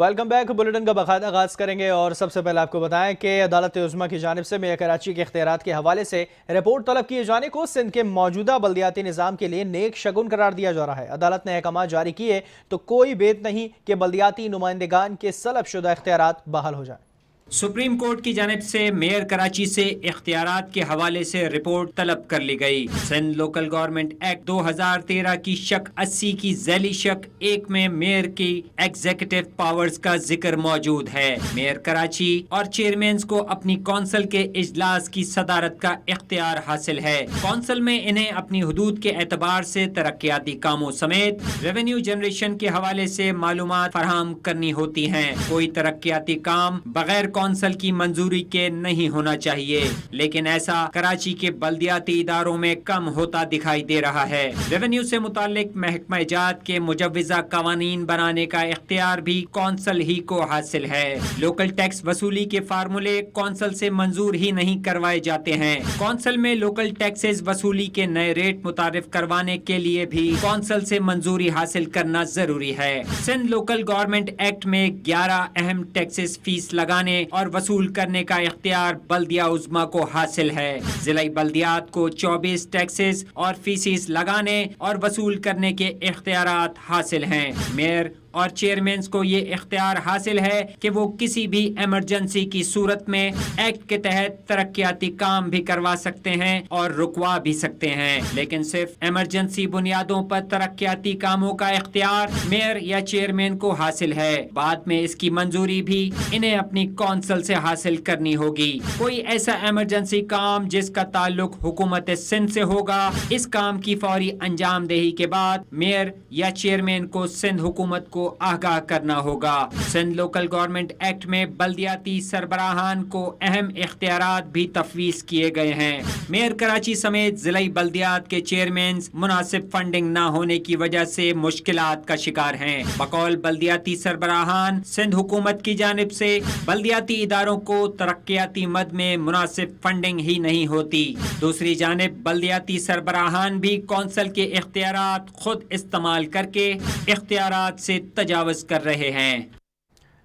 Welcome back bulletin کا باقاعدہ آغاز کریں گے اور سب سے پہلے آپ کو بتائیں کہ عدالت عظمہ کی جانب سے میئر کراچی کے اختیارات کے حوالے سے رپورٹ طلب کیے جانے کو سندھ کے موجودہ بلدیاتی نظام کے لیے نیک شگن قرار دیا جا رہا ہے۔ عدالت نے احکامات جاری کیے تو کوئی بیت نہیں کہ بلدیاتی نمائندگان کے سلب شدہ اختیارات بحال ہو جائیں۔ سپریم کورٹ کی جانب سے میئر کراچی سے اختیارات کے حوالے سے رپورٹ طلب کر لی گئی۔ سندھ لوکل گورنمنٹ ایکٹ دو ہزار تیرہ کی شک اسی کی ذیلی شک ایک میں میئر کی ایگزیکٹو پاورز کا ذکر موجود ہے۔ میئر کراچی اور چیئرمینز کو اپنی کونسل کے اجلاس کی صدارت کا اختیار حاصل ہے۔ کونسل میں انہیں اپنی حدود کے اعتبار سے ترقیاتی کاموں سمیت ریونیو جنریشن کے حوالے سے معلومات فراہم کرنی ہوتی ہیں۔ کوئی ترقیاتی کام بغیر کونسل کی منظوری کے نہیں ہونا چاہیے، لیکن ایسا کراچی کے بلدیاتی اداروں میں کم ہوتا دکھائی دے رہا ہے۔ ریونیو سے متعلق محکمہ جات کے مجوزہ قوانین بنانے کا اختیار بھی کونسل ہی کو حاصل ہے۔ لوکل ٹیکس وصولی کے فارمولے کونسل سے منظور ہی نہیں کروائے جاتے ہیں۔ کونسل میں لوکل ٹیکسز وصولی کے نئے ریٹ متعارف کروانے کے لیے بھی کونسل سے منظوری حاصل کرنا ضروری ہے۔ سندھ لوکل گورنمنٹ ایکٹ میں گیارہ اہم ٹیکسز فیس لگانے اور وصول کرنے کا اختیار بلدیہ عظما کو حاصل ہے۔ ضلعی بلدیات کو چوبیس ٹیکسز اور فیسیز لگانے اور وصول کرنے کے اختیارات حاصل ہیں۔ میئر اور چیئرمینز کو یہ اختیار حاصل ہے کہ وہ کسی بھی ایمرجنسی کی صورت میں ایکٹ کے تحت ترقیاتی کام بھی کروا سکتے ہیں اور رکوا بھی سکتے ہیں۔ لیکن صرف ایمرجنسی بنیادوں پر ترقیاتی کاموں کا اختیار میئر یا چیئرمین کو حاصل ہے۔ بعد میں اس کی منظوری بھی انہیں اپنی کونسل سے حاصل کرنی ہوگی۔ کوئی ایسا ایمرجنسی کام جس کا تعلق حکومت سندھ سے ہوگا، اس کام کی فوری انجام دہی کے بعد میئر یا چیئرمین کو سندھ حکومت کو کو آگاہ کرنا ہوگا۔ سندھ لوکل گورنمنٹ ایکٹ میں بلدیاتی سربراہان کو اہم اختیارات بھی تفویض کیے گئے ہیں۔ میئر کراچی سمیت ضلعی بلدیات کے چیئرمینز مناسب فنڈنگ نہ ہونے کی وجہ سے مشکلات کا شکار ہیں۔ بقول بلدیاتی سربراہان سندھ حکومت کی جانب سے بلدیاتی اداروں کو ترقیاتی مد میں مناسب فنڈنگ ہی نہیں ہوتی۔ دوسری جانب بلدیاتی سربراہان بھی کونسل کے اختیارات خود استعمال کر کے اختیارات سے تجاوز کر رہے ہیں۔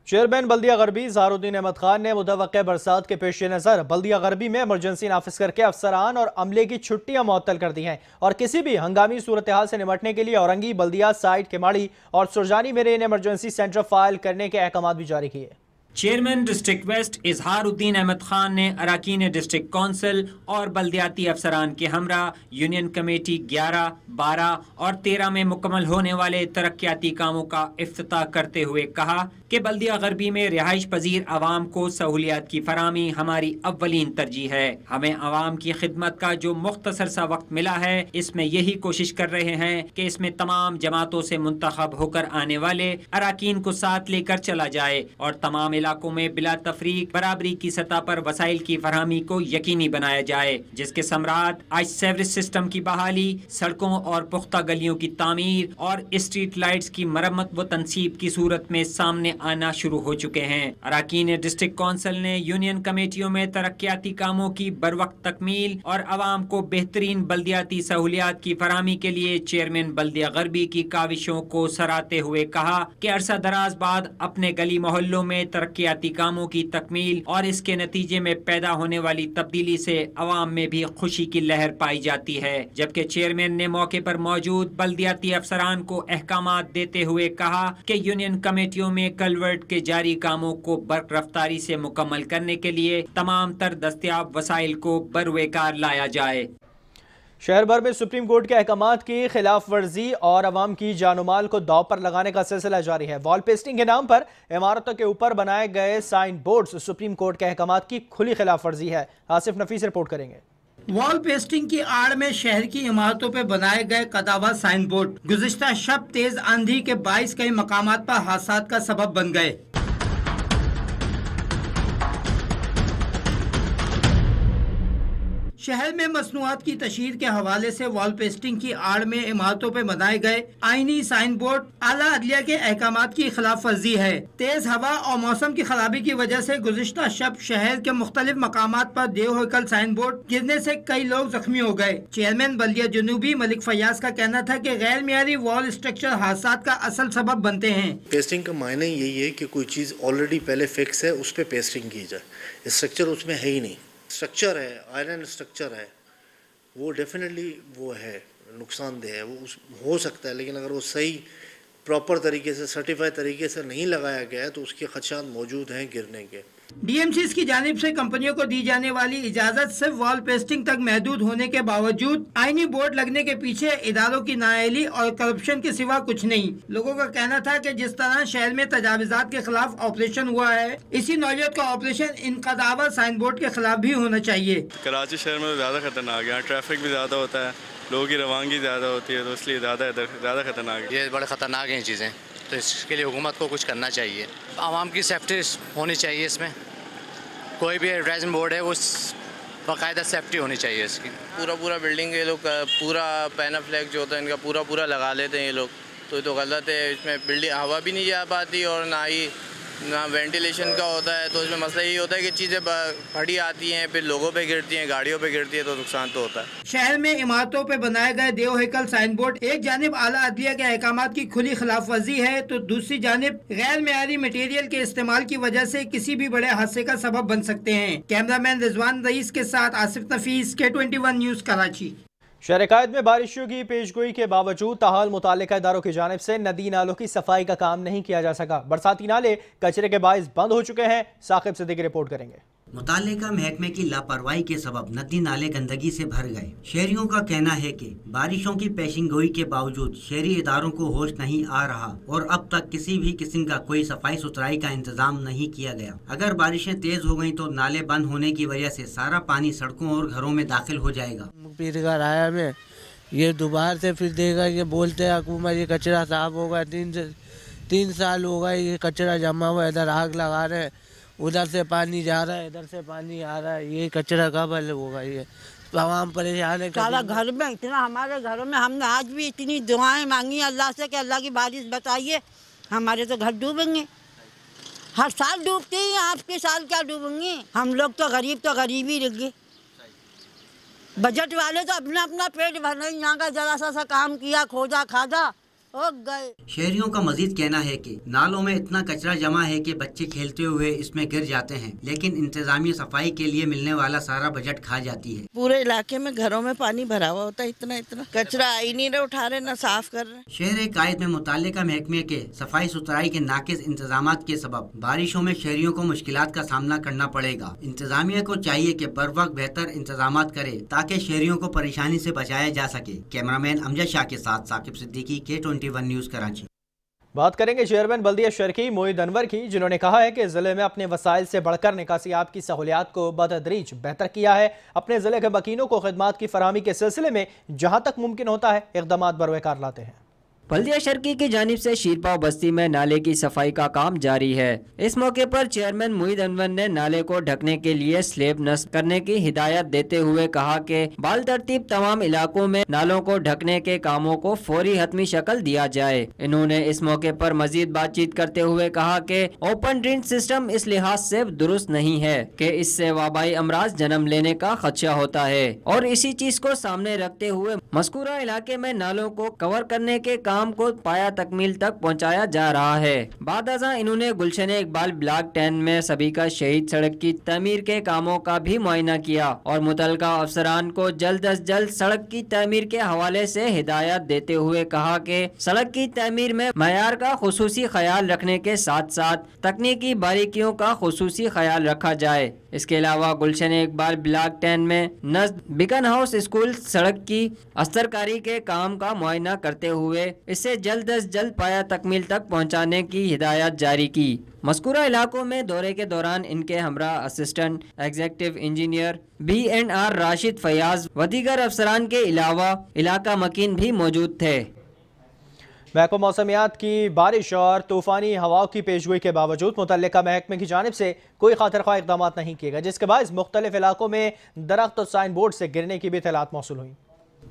چیئرمین بلدیہ غربی زہر الدین احمد خان نے متوقع برسات کے پیش نظر بلدیہ غربی میں ایمرجنسی نافذ کر کے افسران اور عملے کی چھٹیاں معطل کر دی ہیں۔ اور کسی بھی ہنگامی صورتحال سے نمٹنے کے لیے اورنگی بلدیہ سائٹ کے ماڑی اور سرجانی میرے ان ایمرجنسی سینٹر فائل کرنے کے احکامات بھی جاری کیے۔ چیئرمین ڈسٹرکٹ ویسٹ اظہار الدین احمد خان نے اراکین ڈسٹرکٹ کونسل اور بلدیاتی افسران کے ہمراہ، یونین کمیٹی گیارہ، بارہ اور تیرہ میں مکمل ہونے والے ترقیاتی کاموں کا افتتاح کرتے ہوئے کہا کہ بلدیہ غربی میں رہائش پذیر عوام کو سہولیات کی فراہمی ہماری اولین ترجیح ہے۔ ہمیں عوام کی خدمت کا جو مختصر سا وقت ملا ہے، اس میں یہی کوشش کر رہے ہیں کہ اس میں تمام جماعتوں سے منتخب ہو کر آنے والے اراکین کو ساتھ لے کر چلا جائے اور تمام علاقوں میں بلا تفریق، برابری کی سطح پر وسائل کی فراہمی کو یقینی بنایا جائے، جس کے سمراٹ آج سیورس سسٹم کی بحالی، سڑکوں اور پختہ گلیوں کی تعمیر اور اسٹریٹ لائٹس کی مرمت و تنصیب کی صورت میں سامنے آنا شروع ہو چکے ہیں۔ اراکین ڈسٹرکٹ کونسل نے یونین کمیٹیوں میں ترقیاتی کاموں کی بر وقت تکمیل اور عوام کو بہترین بلدیاتی سہولیات کی فراہمی کے لیے چیئرمین بلدیہ غربی کی کاوشوں کو سراتے ہوئے کہا کہ عرصہ دراز بعد اپنے گلی محلوں میں ترقیاتی کاموں کی تکمیل اور اس کے نتیجے میں پیدا ہونے والی تبدیلی سے عوام میں بھی خوشی کی لہر پائی جاتی ہے۔ جبکہ چیئرمین نے موقع پر موجود بلدیاتی افسران کو احکامات دیتے ہوئے کہا کہ یونین کمیٹیوں میں کلورٹ کے جاری کاموں کو برق رفتاری سے مکمل کرنے کے لیے تمام تر دستیاب وسائل کو بروے کار لایا جائے۔ شہر بھر میں سپریم کورٹ کے احکامات کی خلاف ورزی اور عوام کی جان و مال کو دو پر لگانے کا سلسلہ جاری ہے۔ وال پیسٹنگ کے نام پر عمارتوں کے اوپر بنائے گئے سائن بورڈز سپریم کورٹ کے احکامات کی کھلی خلاف ورزی ہے۔ آصف نفیس رپورٹ کریں گے۔ وال پیسٹنگ کی آڑ میں شہر کی عمارتوں پہ بنائے گئے قداوہ سائن بورڈ۔ گزشتہ شب تیز آندھی کے باعث کئی مقامات پر حادثات کا سبب بن گئے۔ شہر میں مصنوعات کی تشہیر کے حوالے سے وال پیسٹنگ کی آڑ میں عمارتوں پہ بنائے گئے آئینی سائن بورڈ اعلیٰ عدلیہ کے احکامات کی خلاف ورزی ہے۔ تیز ہوا اور موسم کی خرابی کی وجہ سے گزشتہ شب شہر کے مختلف مقامات پر دیو ہوکل سائن بورڈ گرنے سے کئی لوگ زخمی ہو گئے۔ چیئرمین بلدیہ جنوبی ملک فیاض کا کہنا تھا کہ غیر معیاری وال اسٹرکچر حادثات کا اصل سبب بنتے ہیں۔ پیسٹنگ کا معنی یہی ہے کہ کوئی چیز آلریڈی پہلے فکس ہے، اس پہ پیسٹنگ کی جائے۔ اسٹرکچر اس میں ہے ہی نہیں۔ اسٹرکچر ہے آئرن اسٹرکچر ہے، وہ ڈیفینیٹلی وہ ہے نقصان دہ ہے، وہ ہو سکتا ہے، لیکن اگر وہ صحیح پراپر طریقے سے سرٹیفائی طریقے سے نہیں لگایا گیا ہے تو اس کے خدشات موجود ہیں گرنے کے۔ ڈی ایم سیز کی جانب سے کمپنیوں کو دی جانے والی اجازت صرف وال پیسٹنگ تک محدود ہونے کے باوجود آئینی بورڈ لگنے کے پیچھے اداروں کی نااہلی اور کرپشن کے سوا کچھ نہیں۔ لوگوں کا کہنا تھا کہ جس طرح شہر میں تجاوزات کے خلاف آپریشن ہوا ہے اسی نوعیت کا آپریشن ان قداور سائن بورڈ کے خلاف بھی ہونا چاہیے۔ کراچی شہر میں زیادہ خطرناک ہے ٹریفک بھی زیادہ ہوتا ہے لوگوں کی روانگی زیادہ ہوتی ہے تو اس لیے زیادہ زیادہ خطرناک ہے۔ یہ بڑے خطرناک ہیں چیزیں تو اس کے لیے حکومت کو کچھ کرنا چاہیے۔ عوام کی سیفٹی ہونی چاہیے اس میں۔ کوئی بھی ایڈورٹائزنگ بورڈ ہے، اس باقاعدہ سیفٹی ہونی چاہیے اس کی۔ پورا پورا بلڈنگ یہ لوگ، پورا پینا فلیک جو ہوتا ہے، ان کا پورا پورا لگا لیتے ہیں یہ لوگ۔ تو یہ تو غلط ہے، اس میں بلڈنگ ہوا بھی نہیں جا پاتی اور نہ ہی نہ وینٹیلیشن کا ہوتا ہے، تو اس میں مسئلہ یہی ہوتا ہے کہ چیزیں پھڑی آتی ہیں، پھر لوگوں پہ گرتی ہیں، گاڑیوں پہ گرتی ہیں، تو نقصان تو ہوتا ہے۔ شہر میں عمارتوں پہ بنائے گئے دیو ہیکل سائن بورڈ ایک جانب اعلیٰ عدلیہ کے احکامات کی کھلی خلاف ورزی ہے، تو دوسری جانب غیر معیاری مٹیریل کے استعمال کی وجہ سے کسی بھی بڑے حادثے کا سبب بن سکتے ہیں۔ کیمرہ مین رضوان رئیس کے ساتھ آصف نفیس کے ٹوینٹی ون نیوز کراچی۔ شہر قائد میں بارشوں کی پیشگوئی کے باوجود تاحال متعلقہ اداروں کی جانب سے ندی نالوں کی صفائی کا کام نہیں کیا جا سکا۔ برساتی نالے کچرے کے باعث بند ہو چکے ہیں۔ ثاقب صدیق رپورٹ کریں گے۔ متعلقہ محکمے کی لاپرواہی کے سبب ندی نالے گندگی سے بھر گئے۔ شہریوں کا کہنا ہے کہ بارشوں کی پیشن گوئی کے باوجود شہری اداروں کو ہوش نہیں آ رہا اور اب تک کسی بھی قسم کا کوئی صفائی ستھرائی کا انتظام نہیں کیا گیا۔ اگر بارشیں تیز ہو گئیں تو نالے بند ہونے کی وجہ سے سارا پانی سڑکوں اور گھروں میں داخل ہو جائے گا۔ آیا میں یہ دوبارہ سے پھر دے گا، یہ بولتے حکومت، یہ کچرا صاف ہوگا، تین تین سال ہوگا یہ کچرا جمع ہوا ادھر آگ لگا رہے ادھر سے پانی جا رہا ہے ادھر سے پانی آ رہا ہے یہ کچرا کب ہوگا؟ یہ عوام پریشان ہے گھر میں اتنا ہمارے گھروں میں ہم نے آج بھی اتنی دعائیں مانگی اللہ سے کہ اللہ کی بارش بتائیے ہمارے تو گھر ڈوبیں گے۔ ہر سال ڈوبتے ہی آپ کے سال کیا ڈوبیں گے؟ ہم لوگ تو غریب تو غریب ہی رہ گئے بجٹ والے تو اپنا اپنا پیٹ بھرنے یہاں کا ذرا سا سا کام کیا کھوجا کھاجا شہریوں کا مزید کہنا ہے کہ نالوں میں اتنا کچرا جمع ہے کہ بچے کھیلتے ہوئے اس میں گر جاتے ہیں لیکن انتظامی صفائی کے لیے ملنے والا سارا بجٹ کھا جاتی ہے۔ پورے علاقے میں گھروں میں پانی بھرا ہوا ہوتا ہے اتنا اتنا۔ کچرا آئی نہیں رہے اٹھا رہے نہ صاف کر رہے۔ شہر قائد میں متعلقہ محکمے کے صفائی ستھرائی کے ناقص انتظامات کے سبب بارشوں میں شہریوں کو مشکلات کا سامنا کرنا پڑے گا۔ انتظامیہ کو چاہیے کہ بر وقت بہتر انتظامات کرے تاکہ شہریوں کو پریشانی سے بچایا جا سکے۔ کیمرہ مین امجد شاہ کے ساتھ ثاقب صدیقی کے ٹوینٹی ون نیوز کراچی۔ بات کریں گے چیئرمین بلدیہ شرکی موید انور کی، جنہوں نے کہا ہے کہ ضلع میں اپنے وسائل سے بڑھ کر نکاسی آپ کی سہولیات کو بتدریج بہتر کیا ہے۔ اپنے ضلع کے مکینوں کو خدمات کی فراہمی کے سلسلے میں جہاں تک ممکن ہوتا ہے اقدامات بروکار لاتے ہیں۔ بلدیہ شرکی کی جانب سے شیرپاؤ بستی میں نالے کی صفائی کا کام جاری ہے۔ اس موقع پر چیئرمین موید انور نے نالے کو ڈھکنے کے لیے سلیب نصب کرنے کی ہدایت دیتے ہوئے کہا کہ بال ترتیب تمام علاقوں میں نالوں کو ڈھکنے کے کاموں کو فوری حتمی شکل دیا جائے۔ انہوں نے اس موقع پر مزید بات چیت کرتے ہوئے کہا کہ اوپن ڈرین سسٹم اس لحاظ سے درست نہیں ہے کہ اس سے وبائی امراض جنم لینے کا خدشہ ہوتا ہے۔ اور اسی چیز کو سامنے رکھتے ہوئے مذکورہ علاقے میں نالوں کو کور کرنے کے کام کام کو پایا تکمیل تک پہنچایا جا رہا ہے۔ بعد ازاں انہوں نے گلشن اقبال بلاک ٹین میں سبھی کا شہید سڑک کی تعمیر کے کاموں کا بھی معائنہ کیا اور متعلقہ افسران کو جلد از جلد سڑک کی تعمیر کے حوالے سے ہدایت دیتے ہوئے کہا کہ سڑک کی تعمیر میں معیار کا خصوصی خیال رکھنے کے ساتھ ساتھ تکنیکی باریکیوں کا خصوصی خیال رکھا جائے۔ اس کے علاوہ گلشن اقبال بلاک ٹین میں نزد بکن ہاؤس اسکول سڑک کی استرکاری کے کام کا معائنہ کرتے ہوئے اسے جلد از جلد پایا تکمیل تک پہنچانے کی ہدایت جاری کی۔ مذکورہ علاقوں میں دورے کے دوران ان کے ہمراہ assistant, executive engineer, B and R Rashid Fayyaz و دیگر افسران کے علاوہ علاقہ مکین بھی موجود تھے۔ محکمہ موسمیات کی بارش اور طوفانی ہواؤں کی پیشگوئی کے باوجود متعلقہ محکمے کی جانب سے کوئی خاطر خواہ اقدامات نہیں کیے گئے، جس کے باعث مختلف علاقوں میں درخت اور سائن بورڈ سے گرنے کی بھی اطلاعات موصول ہوئی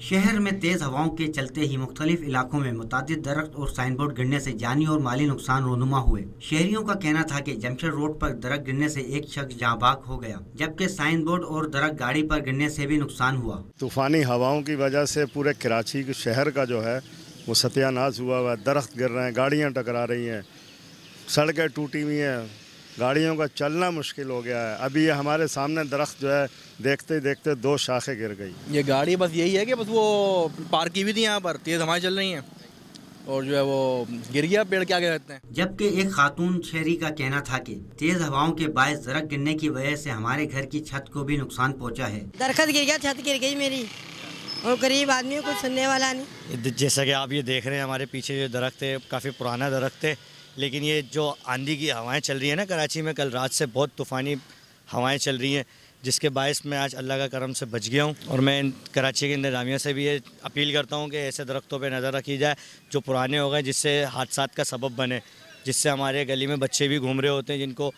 شہر میں تیز ہواؤں کے چلتے ہی مختلف علاقوں میں متعدد درخت اور سائن بورڈ گرنے سے جانی اور مالی نقصان رونما ہوئے۔ شہریوں کا کہنا تھا کہ جمشر روڈ پر درخت گرنے سے ایک شخص جہاں باغ ہو گیا، جبکہ سائن بورڈ اور درخت گاڑی پر گرنے سے بھی نقصان ہوا۔ طوفانی ہواؤں کی وجہ سے پورے کراچی کے شہر کا جو ہے، وہ ستیہ ناز ہوا ہوا ہے درخت گر رہے ہیں، گاڑیاں ٹکرا رہی ہیں، سڑکیں ٹوٹی ہوئی ہیں۔ گاڑیوں کا چلنا مشکل ہو گیا ہے۔ ابھی یہ ہمارے سامنے درخت جو ہے دیکھتے دیکھتے دو شاخیں گر گئی۔ یہ گاڑی بس یہی ہے کہ بس وہ پارک کی بھی تھی یہاں پر تیز ہوائیں چل رہی ہیں۔ اور جو ہے وہ گر گیا پیڑ کیا کہتے ہیں۔ جبکہ ایک خاتون شہری کا کہنا تھا کہ تیز ہواؤں کے باعث درخت گرنے کی وجہ سے ہمارے گھر کی چھت کو بھی نقصان پہنچا ہے۔ درخت گر گیا چھت گر گئی میری۔ اور غریب آدمی کچھ سننے والا نہیں۔ جیسا کہ آپ یہ دیکھ رہے ہیں ہمارے پیچھے جو درخت ہے کافی پرانا درخت ہے۔ لیکن یہ جو آندھی کی ہوائیں چل رہی ہیں نا کراچی میں، کل رات سے بہت طوفانی ہوائیں چل رہی ہیں، جس کے باعث میں آج اللہ کا کرم سے بچ گیا ہوں اور میں کراچی کے انتظامیہ سے بھی یہ اپیل کرتا ہوں کہ ایسے درختوں پہ نظر رکھی جائے جو پرانے ہو گئے، جس سے حادثات کا سبب بنے، جس سے ہمارے گلی میں بچے بھی گھوم رہے ہوتے ہیں، جن کو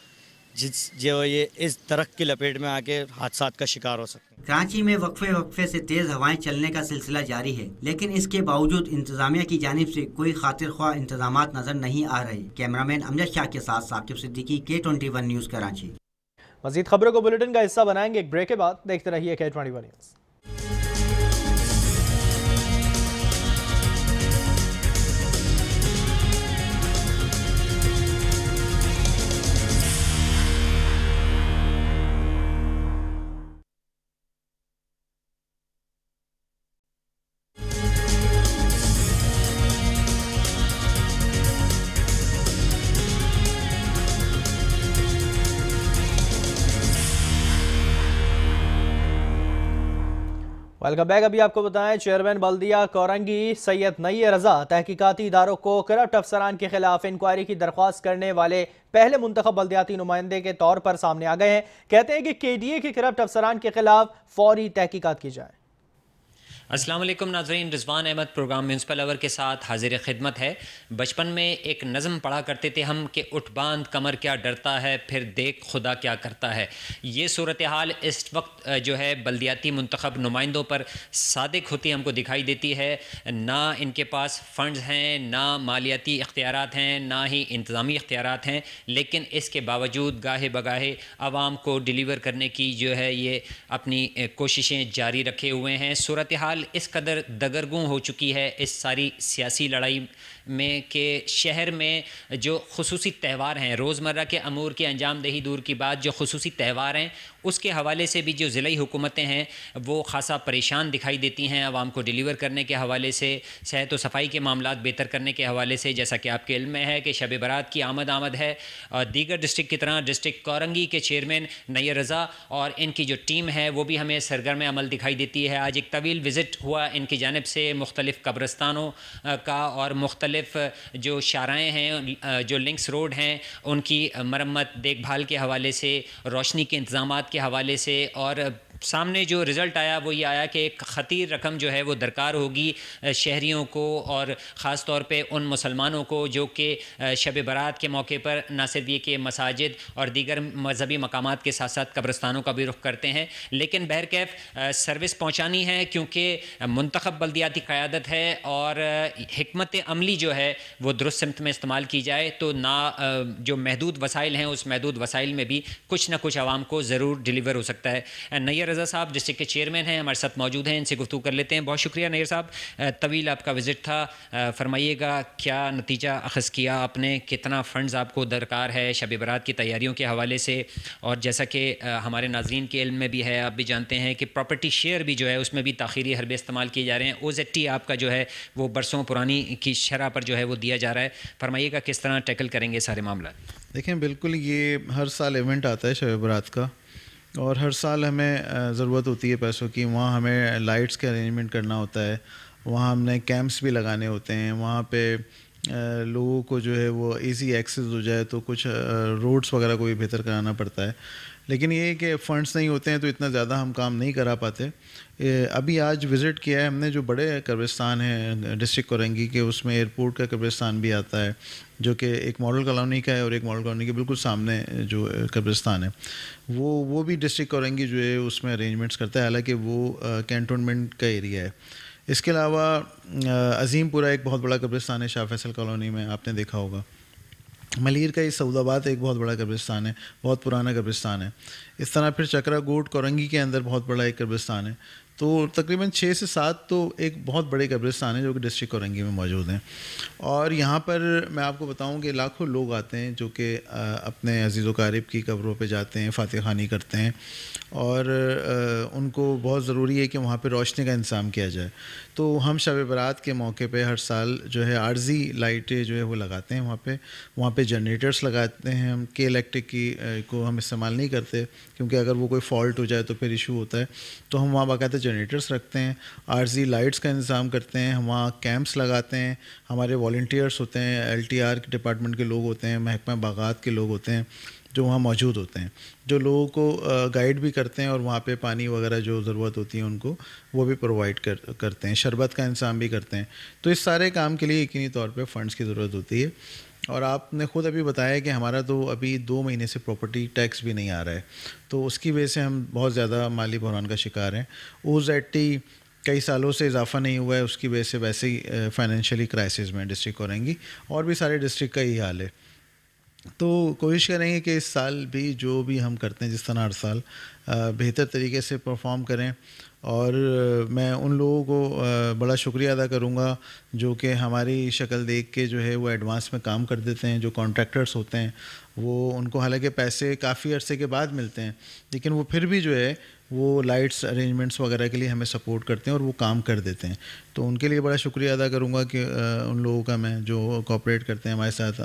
جس جو یہ اس درخت کی لپیٹ میں آ کے حادثات کا شکار ہو سکتے ہیں۔ کراچی میں وقفے وقفے سے تیز ہوائیں چلنے کا سلسلہ جاری ہے لیکن اس کے باوجود انتظامیہ کی جانب سے کوئی خاطر خواہ انتظامات نظر نہیں آ رہے۔ کیمرامین امجد شاہ کے ساتھ ثاقب صدیقی کے ٹوئنٹی ون نیوز کراچی۔ مزید خبروں کو بلیٹن کا حصہ بنائیں گے ایک بریک کے بعد دیکھتے رہیے K twenty one news welcome back ابھی آپ کو بتائیں، چیئرمین بلدیہ کورنگی سید نئی رضا تحقیقاتی اداروں کو کرپٹ افسران کے خلاف انکوائری کی درخواست کرنے والے پہلے منتخب بلدیاتی نمائندے کے طور پر سامنے آ گئے ہیں۔ کہتے ہیں کہ کے ڈی اے کے کرپٹ افسران کے خلاف فوری تحقیقات کی جائے السلام علیکم ناظرین، رضوان احمد پروگرام میونسپل اور کے ساتھ حاضر خدمت ہے۔ بچپن میں ایک نظم پڑھا کرتے تھے ہم کہ اٹھ باندھ، کمر کیا ڈرتا ہے، پھر دیکھ خدا کیا کرتا ہے۔ یہ صورتحال اس وقت جو ہے بلدیاتی منتخب نمائندوں پر صادق ہوتی ہم کو دکھائی دیتی ہے۔ نہ ان کے پاس فنڈز ہیں، نہ مالیاتی اختیارات ہیں، نہ ہی انتظامی اختیارات ہیں۔ لیکن اس کے باوجود گاہے بگاہے عوام کو ڈیلیور کرنے کی جو ہے یہ اپنی کوششیں جاری رکھے ہوئے ہیں۔ صورتحال اس قدر دگرگوں ہو چکی ہے اس ساری سیاسی لڑائی میں کہ شہر میں جو خصوصی تہوار ہیں، روزمرہ کے امور کی انجام دہی دور کی بات، جو خصوصی تہوار ہیں اس کے حوالے سے بھی جو ضلعی حکومتیں ہیں، وہ خاصا پریشان دکھائی دیتی ہیں عوام کو ڈیلیور کرنے کے حوالے سے، صحت و صفائی کے معاملات بہتر کرنے کے حوالے سے، جیسا کہ آپ کے علم میں ہے کہ شب برات کی آمد آمد ہے۔ اور دیگر ڈسٹرکٹ کی طرح ڈسٹرکٹ کورنگی کے چیئرمین نیر رضا اور ان کی جو ٹیم ہے، وہ بھی ہمیں سرگرم عمل دکھائی دیتی ہے۔ آج ایک طویل وزٹ ہوا ان کی جانب سے مختلف قبرستانوں کا اور مختلف جو شارائیں ہیں، جو لنکس روڈ ہیں، ان کی مرمت دیکھ بھال کے حوالے سے، روشنی کے انتظامات کے کے حوالے سے اور سامنے جو رزلٹ آیا وہ یہ آیا کہ ایک خطیر رقم جو ہے وہ درکار ہوگی شہریوں کو اور خاص طور پہ ان مسلمانوں کو جو کہ شب برات کے موقع پر نہ صرف یہ کہ مساجد اور دیگر مذہبی مقامات کے ساتھ ساتھ قبرستانوں کا بھی رخ کرتے ہیں، لیکن بہرکیف سروس پہنچانی ہے کیونکہ منتخب بلدیاتی قیادت ہے اور حکمت عملی جو ہے وہ درست سمت میں استعمال کی جائے تو نہ جو محدود وسائل ہیں اس محدود وسائل میں بھی کچھ نہ کچھ عوام کو ضرور ڈلیور ہو سکتا ہے۔ نیر رضا صاحب ڈسٹرکٹ کے چیئرمین ہیں، ہمارے ساتھ موجود ہیں، ان سے گفتگو کر لیتے ہیں۔ بہت شکریہ نیر صاحب۔ طویل آپ کا وزٹ تھا۔ فرمائیے گا، کیا نتیجہ اخذ کیا آپ نے؟ کتنا فنڈز آپ کو درکار ہے شب برات کی تیاریوں کے حوالے سے؟ اور جیسا کہ ہمارے ناظرین کے علم میں بھی ہے، آپ بھی جانتے ہیں کہ پراپرٹی شیئر بھی جو ہے، اس میں بھی تاخیری حربے استعمال کیے جا رہے ہیں۔ او زیڈ ٹی آپ کا جو ہے، وہ برسوں پرانی کی شرح پر جو ہے، وہ دیا جا رہا ہے۔ فرمائیے گا، کس طرح ٹیکل کریں گے سارے معاملات؟ دیکھیں، بالکل یہ ہر سال ایونٹ آتا ہے شب برات کا۔ اور ہر سال ہمیں ضرورت ہوتی ہے پیسوں کی۔ وہاں ہمیں لائٹس کے ارینجمنٹ کرنا ہوتا ہے۔ وہاں ہم نے کیمپس بھی لگانے ہوتے ہیں۔ وہاں پہ لوگوں کو جو ہے وہ ایزی ایکسیز ہو جائے تو کچھ روڈس وغیرہ کو بھی بہتر کرانا پڑتا ہے۔ لیکن یہ کہ فنڈس نہیں ہوتے ہیں تو اتنا زیادہ ہم کام نہیں کرا پاتے۔ ابھی آج وزٹ کیا ہے ہم نے جو بڑے قبرستان ہیں ڈسٹرک کورنگی کے، اس میں ایئرپورٹ کا قبرستان بھی آتا ہے، جو کہ ایک ماڈل کالونی کا ہے اور ایک ماڈل کالونی کے بالکل سامنے جو قبرستان ہے۔ وہ وہ بھی ڈسٹرک کورنگی جو ہے، اس میں ارینجمنٹس کرتا ہے، حالانکہ وہ کینٹونمنٹ کا ایریا ہے۔ اس کے علاوہ عظیم پورا ایک بہت بڑا قبرستان ہے، شاہ فیصل کالونی میں، آپ نے دیکھا ہوگا۔ ملیر کا یہ سعود آباد ایک بہت بڑا قبرستان ہے، بہت پرانا قبرستان ہے۔ اس طرح پھر چکرا گوٹ کورنگی کے اندر بہت بڑا ایک قبرستان ہے۔ تو تقریباً چھ سے سات تو ایک بہت بڑے قبرستان ہیں جو کہ ڈسٹرک اورنگی میں موجود ہیں۔ اور یہاں پر میں آپ کو بتاؤں کہ لاکھوں لوگ آتے ہیں جو کہ اپنے عزیز و قارب کی قبروں پہ جاتے ہیں، فاتح خانی کرتے ہیں۔ اور ان کو بہت ضروری ہے کہ وہاں پہ روشنی کا انتظام کیا جائے۔ تو ہم شب برات کے موقع پہ ہر سال جو ہے عارضی لائٹیں جو ہے وہ لگاتے ہیں وہاں پہ۔ وہاں پہ جنریٹرس لگاتے ہیں ہم، کے الیکٹرک کی کو ہم استعمال نہیں کرتے۔ کیونکہ اگر وہ کوئی فالٹ ہو جائے تو پھر ایشو ہوتا ہے۔ تو ہم وہاں باقاعدہ جنریٹرس رکھتے ہیں عارضی لائٹس کا انتظام کرتے ہیں، ہم وہاں کیمپس لگاتے ہیں، ہمارے والنٹیئرس ہوتے ہیں ایل ٹی آر ڈپارٹمنٹ کے لوگ ہوتے ہیں، محکمہ باغات کے لوگ ہوتے ہیں، جو وہاں موجود ہوتے ہیں۔ جو لوگوں کو گائیڈ بھی کرتے ہیں اور وہاں پہ پانی وغیرہ جو ضرورت ہوتی ہے ان کو، وہ بھی پرووائڈ کر، کرتے ہیں، شربت کا انتظام بھی کرتے ہیں۔ تو اس سارے کام کے لیے یقینی طور پہ فنڈس کی ضرورت ہوتی ہے۔ اور آپ نے خود ابھی بتایا کہ ہمارا تو ابھی دو مہینے سے پراپرٹی ٹیکس بھی نہیں آ رہا ہے۔ تو اس کی وجہ سے ہم بہت زیادہ مالی بحران کا شکار ہیں۔ او زیڈ ٹی کئی سالوں سے اضافہ نہیں ہوا ہے، اس کی وجہ سے ویسے ہی فائنینشلی کرائسس میں ڈسٹرک ہو رہیں گی اور بھی سارے ڈسٹرک کا یہی حال ہے۔ تو کوشش کریں گے کہ اس سال بھی جو بھی ہم کرتے ہیں، جس طرح ہر سال بہتر طریقے سے پرفارم کریں۔ اور میں ان لوگوں کو بڑا شکریہ ادا کروں گا جو کہ ہماری شکل دیکھ کے جو ہے وہ ایڈوانس میں کام کر دیتے ہیں، جو کانٹریکٹرس ہوتے ہیں، وہ ان کو حالانکہ پیسے کافی عرصے کے بعد ملتے ہیں۔ لیکن وہ پھر بھی جو ہے وہ لائٹس ارینجمنٹس وغیرہ کے لیے ہمیں سپورٹ کرتے ہیں اور وہ کام کر دیتے ہیں۔ تو ان کے لیے بڑا شکریہ ادا کروں گا کہ ان لوگوں کا میں جو کوپریٹ کرتے ہیں، ہمارے ساتھ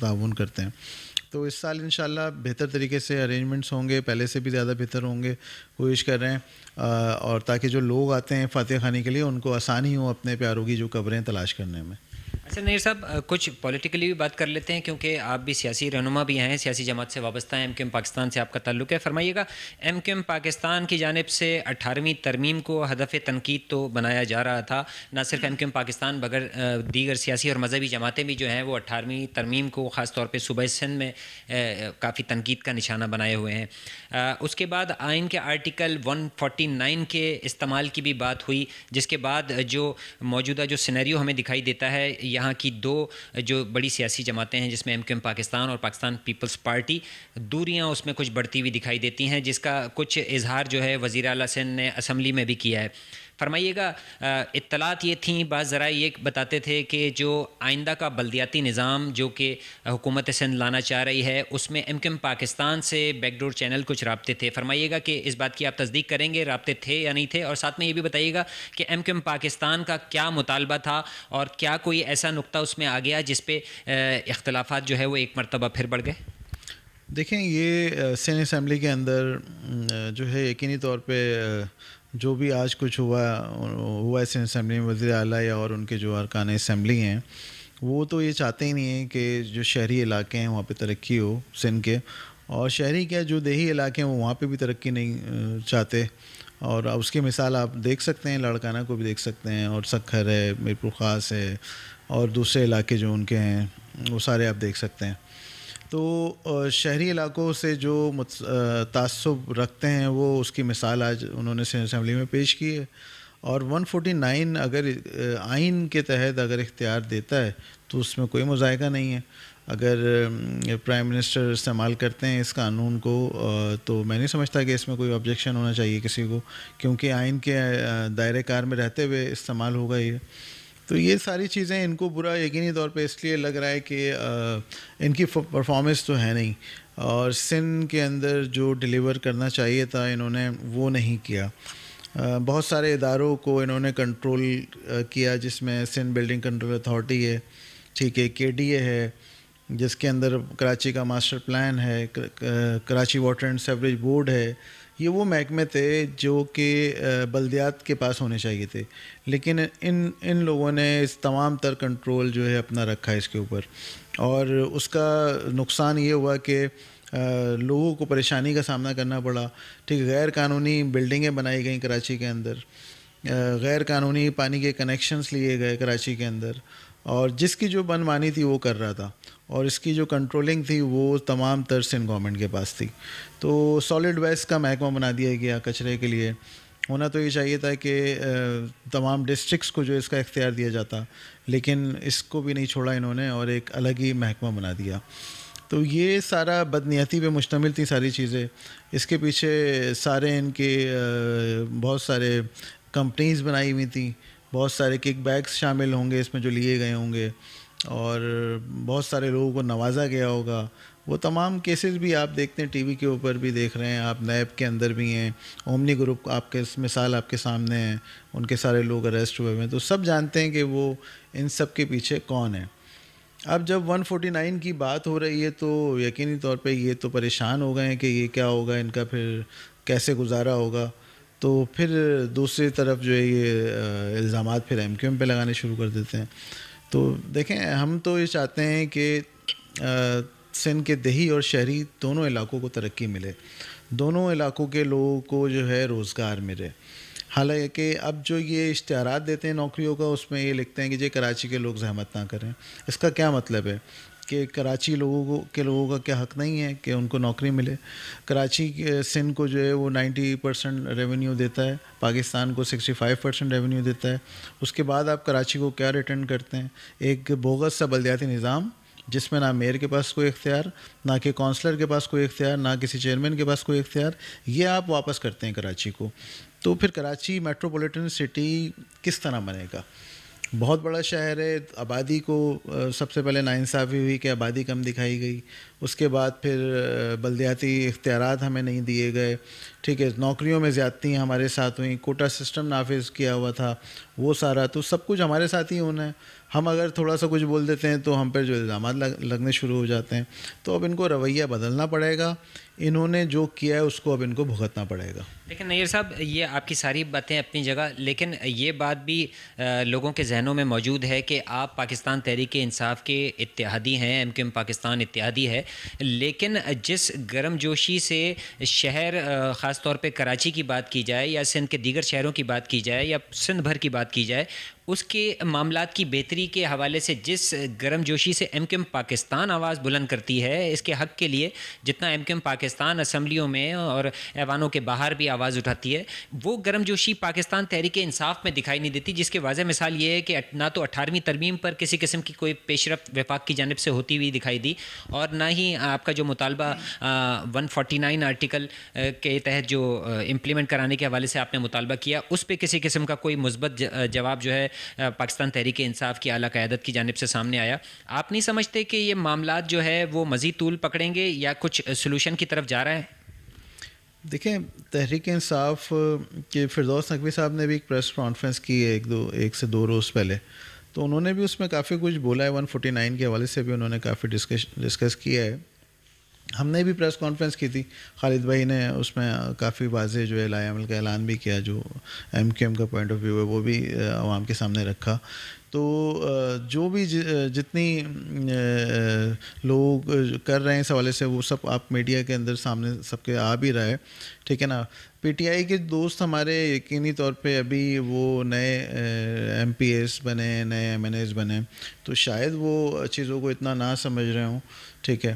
تعاون کرتے ہیں۔ تو اس سال انشاءاللہ بہتر طریقے سے ارینجمنٹس ہوں گے، پہلے سے بھی زیادہ بہتر ہوں گے، کوشش کر رہے ہیں۔ اور تاکہ جو لوگ آتے ہیں فاتح خانی کے لیے، ان کو آسانی ہو اپنے پیاروں کی جو قبریں تلاش کرنے میں۔ اچھا نیر صاحب کچھ پولیٹیکلی بھی بات کر لیتے ہیں کیونکہ آپ بھی سیاسی رہنما بھی ہیں، سیاسی جماعت سے وابستہ ہیں ایم کیو ایم پاکستان سے آپ کا تعلق ہے، فرمائیے گا ایم کیو ایم پاکستان کی جانب سے اٹھارہویں ترمیم کو ہدف تنقید تو بنایا جا رہا تھا، نہ صرف ایم کیو ایم پاکستان بغیر دیگر سیاسی اور مذہبی جماعتیں بھی جو ہیں وہ اٹھارہویں ترمیم کو خاص طور پہ صوبہ سندھ میں کافی تنقید کا نشانہ بنائے ہوئے ہیں۔ اس کے بعد آئین کے آرٹیکل ون فورٹی نائن کے استعمال کی بھی بات ہوئی، جس کے بعد جو موجودہ جو سینیریو ہمیں دکھائی دیتا ہے یہاں کی دو جو بڑی سیاسی جماعتیں ہیں، جس میں ایم کیو ایم پاکستان اور پاکستان پیپلز پارٹی، دوریاں اس میں کچھ بڑھتی ہوئی دکھائی دیتی ہیں، جس کا کچھ اظہار جو ہے وزیر اعلیٰ سندھ نے اسمبلی میں بھی کیا ہے۔ فرمائیے گا اطلاعات یہ تھیں، بعض ذرائع یہ بتاتے تھے کہ جو آئندہ کا بلدیاتی نظام جو کہ حکومت سندھ لانا چاہ رہی ہے، اس میں ایم کیم پاکستان سے بیک ڈور چینل کچھ رابطے تھے۔ فرمائیے گا کہ اس بات کی آپ تصدیق کریں گے، رابطے تھے یا نہیں تھے؟ اور ساتھ میں یہ بھی بتائیے گا کہ ایم کیم پاکستان کا کیا مطالبہ تھا اور کیا کوئی ایسا نقطہ اس میں آ گیا جس پہ اختلافات جو ہے وہ ایک مرتبہ پھر بڑھ گئے؟ دیکھیں، یہ سین اسمبلی کے اندر جو ہے یقینی طور پہ جو بھی آج کچھ ہوا ہوا ہے اسمبلی میں وزیر اعلیٰ یا اور ان کے جو ارکان اسمبلی ہیں، وہ تو یہ چاہتے ہی نہیں ہیں کہ جو شہری علاقے ہیں وہاں پہ ترقی ہو سندھ کے۔ اور شہری کیا، جو دیہی علاقے ہیں، وہ وہاں پہ بھی ترقی نہیں چاہتے۔ اور اس کی مثال آپ دیکھ سکتے ہیں، لڑکانہ کو بھی دیکھ سکتے ہیں۔ اور سکھر ہے، میرپور خاص ہے، اور دوسرے علاقے جو ان کے ہیں، وہ سارے آپ دیکھ سکتے ہیں۔ تو شہری علاقوں سے جو تعصب رکھتے ہیں، وہ اس کی مثال آج انہوں نے اسمبلی میں پیش کی ہے۔ اور ون فورٹی نائن اگر آئین کے تحت اگر اختیار دیتا ہے، تو اس میں کوئی مذائقہ نہیں ہے۔ اگر پرائم منسٹر استعمال کرتے ہیں اس قانون کو تو میں نہیں سمجھتا کہ اس میں کوئی آبجیکشن ہونا چاہیے کسی کو، کیونکہ آئین کے دائرۂ کار میں رہتے ہوئے استعمال ہوگا یہ۔ تو یہ ساری چیزیں ان کو برا یقینی طور پہ اس لیے لگ رہا ہے کہ ان کی پرفارمنس تو ہے نہیں۔ اور سن کے اندر جو ڈلیور کرنا چاہیے تھا، انہوں نے وہ نہیں کیا۔ بہت سارے اداروں کو انہوں نے کنٹرول کیا، جس میں سن بلڈنگ کنٹرول اتھارٹی ہے، ٹھیک ہے کے ڈی اے ہے، جس کے اندر کراچی کا ماسٹر پلان ہے Karachi water and sewerage board ہے۔ یہ وہ محکمے تھے جو کہ بلدیات کے پاس ہونے چاہیے تھے۔ لیکن ان ان لوگوں نے اس تمام تر کنٹرول جو ہے اپنا رکھا ہے اس کے اوپر۔ اور اس کا نقصان یہ ہوا کہ لوگوں کو پریشانی کا سامنا کرنا پڑا۔ ٹھیک، غیر قانونی بلڈنگیں بنائی گئیں کراچی کے اندر۔ غیر قانونی پانی کے کنیکشنز لیے گئے کراچی کے اندر۔ اور جس کی جو بن مانی تھی وہ کر رہا تھا اور اس کی جو کنٹرولنگ تھی وہ تمام تر سندھ گورنمنٹ کے پاس تھی۔ تو سالڈ ویسٹ کا محکمہ بنا دیا گیا کچرے کے لیے۔ ہونا تو یہ چاہیے تھا کہ تمام ڈسٹرکس کو جو اس کا اختیار دیا جاتا، لیکن اس کو بھی نہیں چھوڑا انہوں نے اور ایک الگ ہی محکمہ بنا دیا۔ تو یہ سارا بدنیتی پہ مشتمل تھی ساری چیزیں۔ اس کے پیچھے سارے ان کے بہت سارے کمپنیز بنائی ہوئی تھیں۔ بہت سارے کک بیگس شامل ہوں گے اس میں جو لیے گئے ہوں گے اور بہت سارے لوگوں کو نوازا گیا ہوگا۔ وہ تمام کیسز بھی آپ دیکھتے ہیں، ٹی وی کے اوپر بھی دیکھ رہے ہیں، آپ نیب کے اندر بھی ہیں اومنی گروپ آپ کے مثال آپ کے سامنے ہیں، ان کے سارے لوگ اریسٹ ہوئے ہوئے ہیں۔ تو سب جانتے ہیں کہ وہ ان سب کے پیچھے کون ہیں۔ اب جب ون فورٹی نائن کی بات ہو رہی ہے تو یقینی طور پہ یہ تو پریشان ہو گئے ہیں کہ یہ کیا ہوگا، ان کا پھر کیسے گزارا ہوگا۔ تو پھر دوسری طرف جو ہے یہ الزامات پھر ایم کیو ایم پہ لگانے شروع کر دیتے ہیں۔ تو دیکھیں، ہم تو یہ چاہتے ہیں کہ سندھ کے دیہی اور شہری دونوں علاقوں کو ترقی ملے۔ دونوں علاقوں کے لوگوں کو جو ہے روزگار ملے۔ حالانکہ اب جو یہ اشتہارات دیتے ہیں نوکریوں کا، اس میں یہ لکھتے ہیں کہ جی کراچی کے لوگ زحمت نہ کریں۔ اس کا کیا مطلب ہے؟ کہ کراچی لوگوں کو کے لوگوں کا کیا حق نہیں ہے کہ ان کو نوکری ملے۔ کراچی سندھ کو جو ہے وہ نائنٹی پرسنٹ ریونیو دیتا ہے، پاکستان کو سکسٹی فائیو پرسنٹ ریونیو دیتا ہے۔ اس کے بعد آپ کراچی کو کیا ریٹرن کرتے ہیں؟ ایک بوگس سا بلدیاتی نظام، جس میں نہ میئر کے پاس کوئی اختیار، نہ کہ کونسلر کے پاس کوئی اختیار، نہ کسی چیئرمین کے پاس کوئی اختیار، یہ آپ واپس کرتے ہیں کراچی کو۔ تو پھر کراچی میٹروپولیٹن سٹی کس طرح بنے گا؟ بہت بڑا شہر ہے، آبادی کو سب سے پہلے ناانصافی ہوئی کہ آبادی کم دکھائی گئی۔ اس کے بعد پھر بلدیاتی اختیارات ہمیں نہیں دیے گئے۔ ٹھیک ہے، نوکریوں میں زیادتی ہمارے ساتھ ہوئیں۔ کوٹا سسٹم نافذ کیا ہوا تھا، وہ سارا تو سب کچھ ہمارے ساتھ ہی ہونا ہے۔ ہم اگر تھوڑا سا کچھ بول دیتے ہیں تو ہم پہ جو الزامات لگنے شروع ہو جاتے ہیں۔ تو اب ان کو رویہ بدلنا پڑے گا۔ انہوں نے جو کیا ہے اس کو اب ان کو بھگتنا پڑے گا۔ لیکن نیر صاحب، یہ آپ کی ساری باتیں اپنی جگہ، لیکن یہ بات بھی لوگوں کے ذہنوں میں موجود ہے کہ آپ پاکستان تحریک انصاف کے اتحادی ہیں، ایم کیم پاکستان اتحادی ہے۔ لیکن جس گرم جوشی سے شہر خاص طور پہ کراچی کی بات کی جائے یا سندھ کے دیگر شہروں کی بات کی جائے یا سندھ بھر کی بات کی جائے اس کے معاملات کی بہتری کے حوالے سے جس گرم جوشی سے ایم کیم پاکستان آواز بلند کرتی ہے، اس کے حق کے لیے جتنا ایم کیم پاکستان اسمبلیوں میں اور ایوانوں کے باہر بھی آواز اٹھاتی ہے، وہ گرم جوشی پاکستان تحریک انصاف میں دکھائی نہیں دیتی، جس کی واضح مثال یہ ہے کہ نہ تو اٹھارہویں ترمیم پر کسی قسم کی کوئی پیش رفت وفاق کی جانب سے ہوتی ہوئی دکھائی دی اور نہ ہی آپ کا جو مطالبہ ون فورٹی نائن آرٹیکل کے تحت جو امپلیمنٹ کرانے کے حوالے سے آپ نے مطالبہ کیا، اس پہ کسی قسم کا کوئی مثبت جواب جو ہے پاکستان تحریک انصاف کی اعلیٰ قیادت کی جانب سے سامنے آیا۔ آپ نہیں سمجھتے کہ یہ معاملات جو ہے وہ مزید طول پکڑیں گے یا کچھ سلوشن کی طرف جا رہا ہے؟ دیکھیں، تحریک انصاف کے فردوس نقوی صاحب نے بھی ایک پریس کانفرنس کی ہے ایک دو، ایک سے دو روز پہلے۔ تو انہوں نے بھی اس میں کافی کچھ بولا ہے۔ ون فورٹی نائن کے حوالے سے بھی انہوں نے کافی ڈسکش ڈسکس کیا ہے۔ ہم نے بھی پریس کانفرنس کی تھی۔ خالد بھائی نے اس میں کافی واضح جو ہے لائے عمل کا اعلان بھی کیا، جو ایم کیو ایم کا پوائنٹ آف ویو ہے، وہ بھی عوام کے سامنے رکھا۔ تو جو بھی جی، جتنی لوگ کر رہے ہیں اس حوالے سے، وہ سب آپ میڈیا کے اندر سامنے سب کے آ بھی رہا ہے۔ ٹھیک ہے نا؟ پی ٹی آئی کے دوست ہمارے یقینی طور پہ ابھی وہ نئے ایم پی ایس بنے، نئے ایم این ایس بنے۔ تو شاید وہ چیزوں کو اتنا نہ سمجھ رہے ہوں۔ ٹھیک ہے۔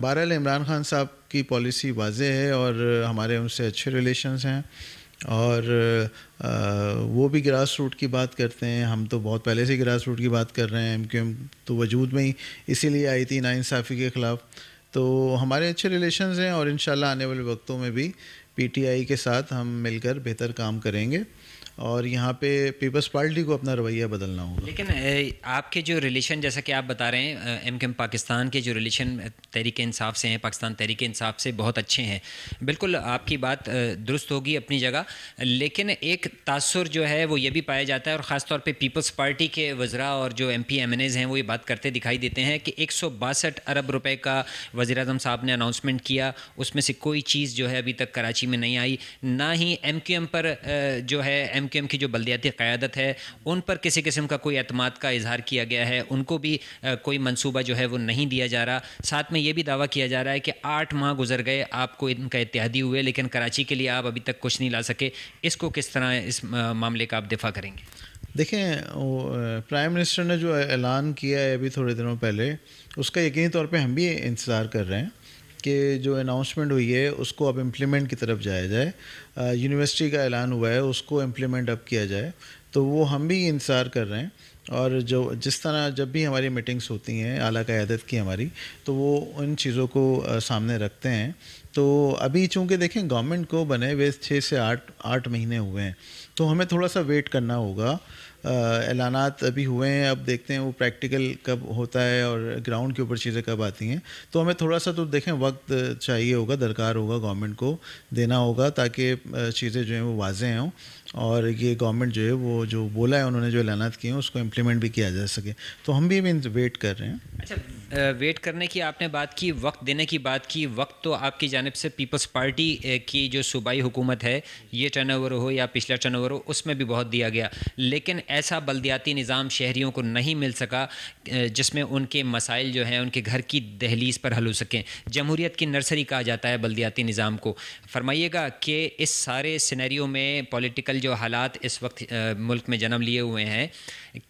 بہرحال عمران خان صاحب کی پالیسی واضح ہے اور ہمارے ان سے اچھے ریلیشنز ہیں اور وہ بھی گراس روٹ کی بات کرتے ہیں۔ ہم تو بہت پہلے سے گراس روٹ کی بات کر رہے ہیں ایم کیوں؟ تو وجود میں ہی۔ اسی لیے آئی تھی ناانصافی کے خلاف۔ تو ہمارے اچھے ریلیشنز ہیں اور انشاءاللہ آنے والے وقتوں میں بھی پی ٹی آئی کے ساتھ ہم مل کر بہتر کام کریں گے۔ اور یہاں پہ پیپلز پارٹی کو اپنا رویہ بدلنا ہوگا۔ لیکن آپ کے جو ریلیشن، جیسا کہ آپ بتا رہے ہیں ایم کیم پاکستان کے جو ریلیشن تحریک انصاف سے ہیں، پاکستان تحریک انصاف سے بہت اچھے ہیں۔ بالکل آپ کی بات درست ہوگی اپنی جگہ، لیکن ایک تاثر جو ہے وہ یہ بھی پایا جاتا ہے اور خاص طور پہ پیپلز پارٹی کے وزراء اور جو M P M N As ہیں، وہ یہ بات کرتے دکھائی دیتے ہیں کہ ایک سو باسٹھ ارب روپے کا وزیر اعظم صاحب نے اناؤنسمنٹ کیا۔ اس میں سے کوئی چیز جو ہے ابھی تک کراچی میں نہیں آئی۔ نہ ہی ایم کیو ایم پر جو ہے ایم کیو ایم کی جو بلدیاتی قیادت ہے، ان پر کسی قسم کا کوئی اعتماد کا اظہار کیا گیا ہے، ان کو بھی کوئی منصوبہ جو ہے وہ نہیں دیا جا رہا۔ ساتھ میں یہ بھی دعویٰ کیا جا رہا ہے کہ آٹھ ماہ گزر گئے، آپ کو ان کا اتحادی ہوئے، لیکن کراچی کے لیے آپ ابھی تک کچھ نہیں لا سکے۔ اس کو کس طرح، اس معاملے کا آپ دفاع کریں گے؟ دیکھیں پرائم منسٹر نے جو اعلان کیا ہے ابھی تھوڑے دنوں پہلے، اس کا یقینی طور پہ ہم بھی انتظار کر رہے ہیں۔ کہ جو اناؤنسمنٹ ہوئی ہے، اس کو اب امپلیمنٹ کی طرف جایا جائے۔ یونیورسٹی کا اعلان ہوا ہے، اس کو امپلیمنٹ اب کیا جائے۔ تو وہ ہم بھی انتظار کر رہے ہیں۔ اور جو، جس طرح جب بھی ہماری میٹنگس ہوتی ہیں، اعلیٰ قیادت کی ہماری، تو وہ ان چیزوں کو سامنے رکھتے ہیں۔ تو ابھی چونکہ دیکھیں گورنمنٹ کو بنے ہوئے چھ سے آٹھ آٹھ مہینے ہوئے ہیں، تو ہمیں تھوڑا سا ویٹ کرنا ہوگا۔ اعلانات ابھی ہوئے ہیں، اب دیکھتے ہیں وہ پریکٹیکل کب ہوتا ہے اور گراؤنڈ کے اوپر چیزیں کب آتی ہیں۔ تو ہمیں تھوڑا سا تو دیکھیں، وقت چاہیے ہوگا، درکار ہوگا گورنمنٹ کو دینا ہوگا تاکہ چیزیں جو ہیں وہ واضح ہوں۔ اور یہ گورنمنٹ جو ہے، وہ جو بولا ہے، انہوں نے جو اعلانات کیے ہیں، اس کو امپلیمنٹ بھی کیا جا سکے۔ تو ہم بھی ویٹ کر رہے ہیں۔ اچھا ویٹ کرنے کی آپ نے بات کی، وقت دینے کی بات کی، وقت تو آپ کی جانب سے پیپلز پارٹی کی جو صوبائی حکومت ہے، یہ ٹرن اوور ہو یا پچھلا ٹرن اوور ہو، اس میں بھی بہت دیا گیا۔ لیکن ایسا بلدیاتی نظام شہریوں کو نہیں مل سکا جس میں ان کے مسائل جو ہیں، ان کے گھر کی دہلیز پر حل ہو سکیں۔ جمہوریت کی نرسری کہا جاتا ہے بلدیاتی نظام کو۔ فرمائیے گا کہ اس سارے سینیریو میں پولیٹیکل جو حالات اس وقت ملک میں جنم لیے ہوئے ہیں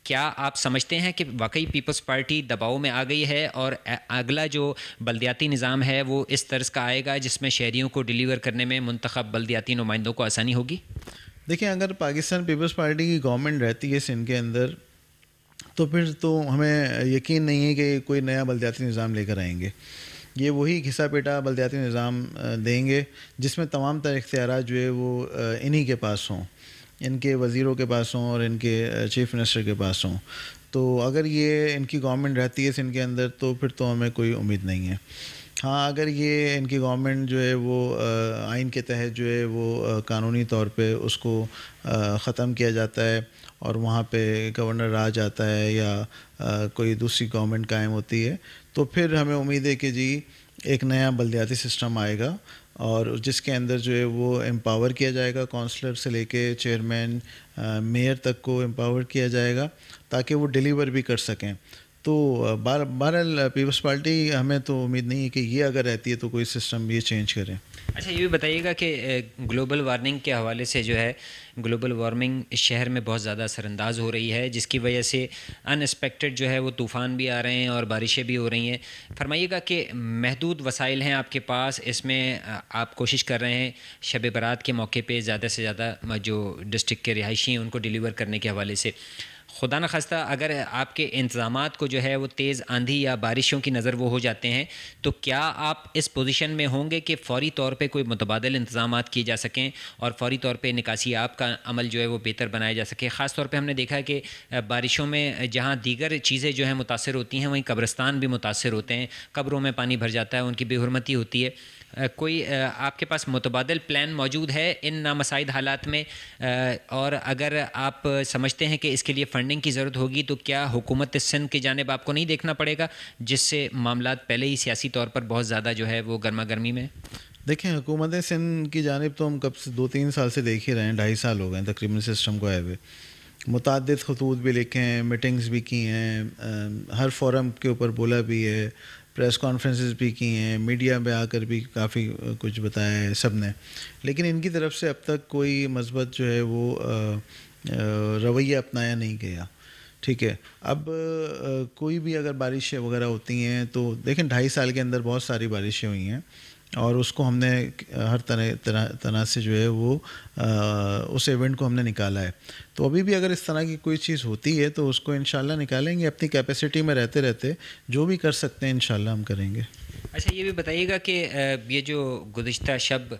کیا آپ سمجھتے ہیں کہ واقعی پیپلز پارٹی دباؤ میں آ گئی ہے اور اگلا جو بلدیاتی نظام ہے وہ اس طرز کا آئے گا جس میں شہریوں کو ڈیلیور کرنے میں منتخب بلدیاتی نمائندوں کو آسانی ہوگی؟ دیکھیں، اگر پاکستان پیپلز پارٹی کی گورنمنٹ رہتی ہے سندھ کے اندر، تو پھر تو ہمیں یقین نہیں ہے کہ کوئی نیا بلدیاتی نظام لے کر آئیں گے۔ یہ وہی گھسا پیٹا بلدیاتی نظام دیں گے جس میں تمام تر اختیارات جو ہے وہ انہی کے پاس ہوں۔ ان کے وزیروں کے پاس ہوں اور ان کے چیف منسٹر کے پاس ہوں۔ تو اگر یہ ان کی گورنمنٹ رہتی ہے ان کے اندر، تو پھر تو ہمیں کوئی امید نہیں ہے۔ ہاں اگر یہ ان کی گورنمنٹ جو ہے وہ آئین کے تحت جو ہے وہ قانونی طور پہ اس کو ختم کیا جاتا ہے اور وہاں پہ گورنر راج آتا ہے یا کوئی دوسری گورنمنٹ قائم ہوتی ہے، تو پھر ہمیں امید ہے کہ جی ایک نیا بلدیاتی سسٹم آئے گا۔ اور جس کے اندر جو ہے وہ امپاور کیا جائے گا کونسلر سے لے کے چیئرمین میئر تک کو امپاور کیا جائے گا تاکہ وہ ڈیلیور بھی کر سکیں۔ تو بہرحال پیپلس پارٹی، ہمیں تو امید نہیں ہے کہ یہ اگر رہتی ہے تو کوئی سسٹم یہ چینج کریں اچھا یہ بھی بتائیے گا کہ گلوبل وارمنگ کے حوالے سے جو ہے، گلوبل وارمنگ شہر میں بہت زیادہ اثر انداز ہو رہی ہے، جس کی وجہ سے ان ایکسپیکٹڈ جو ہے، وہ طوفان بھی آ رہے ہیں اور بارشیں بھی ہو رہی ہیں۔ فرمائیے گا کہ محدود وسائل ہیں آپ کے پاس، اس میں آپ کوشش کر رہے ہیں شب برات کے موقع پہ زیادہ سے زیادہ جو ڈسٹرکٹ کے رہائشی ہیں، ان کو ڈیلیور کرنے کے حوالے سے۔ خدا نخواستہ اگر آپ کے انتظامات کو جو ہے وہ تیز آندھی یا بارشوں کی نظر وہ ہو جاتے ہیں، تو کیا آپ اس پوزیشن میں ہوں گے کہ فوری طور پہ کوئی متبادل انتظامات کیے جا سکیں اور فوری طور پہ نکاسی آپ کا عمل جو ہے وہ بہتر بنایا جا سکے؟ خاص طور پہ ہم نے دیکھا کہ بارشوں میں جہاں دیگر چیزیں جو ہیں متاثر ہوتی ہیں، وہیں قبرستان بھی متاثر ہوتے ہیں، قبروں میں پانی بھر جاتا ہے، ان کی بے حرمتی ہوتی ہے۔ کوئی آپ کے پاس متبادل پلان موجود ہے ان نامسائد حالات میں؟ اور اگر آپ سمجھتے ہیں کہ اس کے لیے فنڈنگ کی ضرورت ہوگی تو کیا حکومت سندھ کی جانب آپ کو نہیں دیکھنا پڑے گا؟ جس سے معاملات پہلے ہی سیاسی طور پر بہت زیادہ جو ہے وہ گرما گرمی میں؟ دیکھیں، حکومت سندھ کی جانب تو ہم کب سے دو تین سال سے دیکھ ہی رہے ہیں، ڈھائی سال ہو گئے ہیں تقریباً سسٹم کو آئے ہوئے۔ متعدد خطوط بھی لکھے ہیں میٹنگز بھی کی ہیں ہر فورم کے اوپر بولا بھی ہے۔ پریس کانفرنسز بھی کی ہیں میڈیا میں آ کر بھی کافی کچھ بتایا ہے سب نے۔ لیکن ان کی طرف سے اب تک کوئی مثبت جو ہے وہ رویہ اپنایا نہیں گیا۔ ٹھیک ہے۔ اب کوئی بھی اگر بارشیں وغیرہ ہوتی ہیں تو دیکھیں، ڈھائی سال کے اندر بہت ساری بارشیں ہوئی ہیں۔ اور اس کو ہم نے ہر طرح طرح سے جو ہے وہ اس ایونٹ کو ہم نے نکالا ہے۔ تو ابھی بھی اگر اس طرح کی کوئی چیز ہوتی ہے تو اس کو انشاءاللہ نکالیں گے اپنی کیپیسٹی میں رہتے رہتے جو بھی کر سکتے ہیں انشاءاللہ ہم کریں گے۔ اچھا یہ بھی بتائیے گا کہ یہ جو گزشتہ شب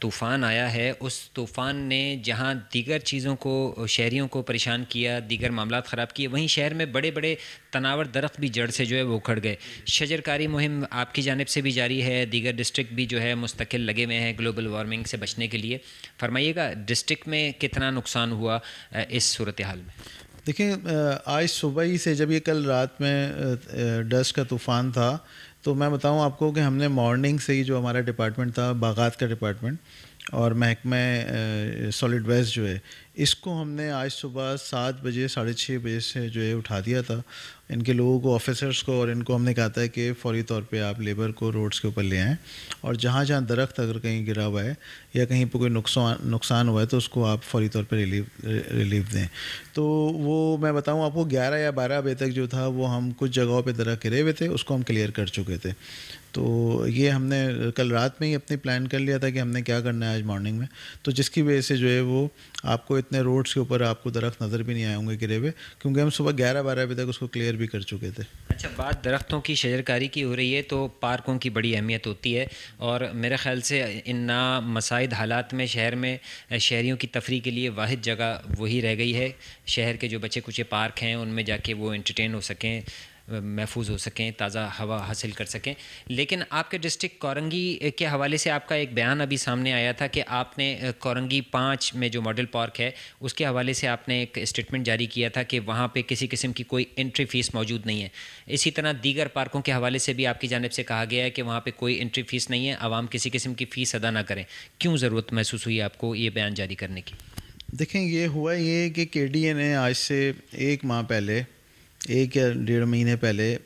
طوفان آیا ہے، اس طوفان نے جہاں دیگر چیزوں کو، شہریوں کو پریشان کیا، دیگر معاملات خراب کیے، وہیں شہر میں بڑے بڑے تناور درخت بھی جڑ سے جو ہے وہ اکھڑ گئے۔ شجر کاری مہم آپ کی جانب سے بھی جاری ہے، دیگر ڈسٹرکٹ بھی جو ہے مستقل لگے ہوئے ہیں گلوبل وارمنگ سے بچنے کے لیے۔ فرمائیے گا ڈسٹرکٹ میں کتنا نقصان ہوا اس صورتحال میں؟ دیکھیں آج صبح ہی سے جب یہ کل رات میں ڈسٹ کا طوفان تھا تو میں بتاؤں آپ کو کہ ہم نے مارننگ سے ہی جو ہمارا ڈپارٹمنٹ تھا، باغات کا ڈپارٹمنٹ اور محکمہ سالڈ ویسٹ جو ہے، اس کو ہم نے آج صبح سات بجے، ساڑھے چھ بجے سے جو ہے اٹھا دیا تھا ان کے لوگوں کو آفیسرس کو اور ان کو ہم نے کہا تھا کہ فوری طور پہ آپ لیبر کو روڈس کے اوپر لے آئیں اور جہاں جہاں درخت اگر کہیں گرا ہوا ہے یا کہیں پہ کوئی نقصان نقصان ہوا ہے تو اس کو آپ فوری طور پہ ریلیف ریلیف دیں۔ تو وہ میں بتاؤں آپ کو گیارہ یا بارہ بجے تک جو تھا وہ ہم کچھ جگہوں پہ درخت گرے ہوئے تھے، اس کو ہم کلیئر کر چکے تھے۔ تو یہ ہم نے کل رات میں ہی اپنی پلان کر لیا تھا کہ ہم نے کیا کرنا ہے آج مارننگ میں۔ تو جس کی وجہ سے جو ہے وہ آپ کو اتنے روڈس کے اوپر آپ کو درخت نظر بھی نہیں آئے ہوں گے گرے ہوئے، کیونکہ ہم صبح گیارہ بارہ بجے تک اس کو کلیئر بھی کر چکے تھے۔ اچھا بات درختوں کی شجرکاری کی ہو رہی ہے تو پارکوں کی بڑی اہمیت ہوتی ہے۔ اور میرے خیال سے ان مسائد حالات میں شہر میں شہریوں کی تفریح کے لیے واحد جگہ وہی رہ گئی ہے۔ شہر کے جو بچے کچھ پارک ہیں، ان میں جا کے وہ انٹرٹین ہو سکیں۔ محفوظ ہو سکیں، تازہ ہوا حاصل کر سکیں۔ لیکن آپ کے ڈسٹرکٹ کورنگی کے حوالے سے آپ کا ایک بیان ابھی سامنے آیا تھا کہ آپ نے کورنگی پانچ میں جو ماڈل پارک ہے، اس کے حوالے سے آپ نے ایک اسٹیٹمنٹ جاری کیا تھا کہ وہاں پہ کسی قسم کی کوئی انٹری فیس موجود نہیں ہے۔ اسی طرح دیگر پارکوں کے حوالے سے بھی آپ کی جانب سے کہا گیا ہے کہ وہاں پہ کوئی انٹری فیس نہیں ہے، عوام کسی قسم کی فیس ادا نہ کریں۔ کیوں ضرورت محسوس ہوئی آپ کو یہ بیان جاری کرنے کی؟ دیکھیں، یہ ہوا یہ کہ کے ڈی اے نے آج سے ایک ماہ پہلے ایک یا ڈیڑھ مہینے پہلے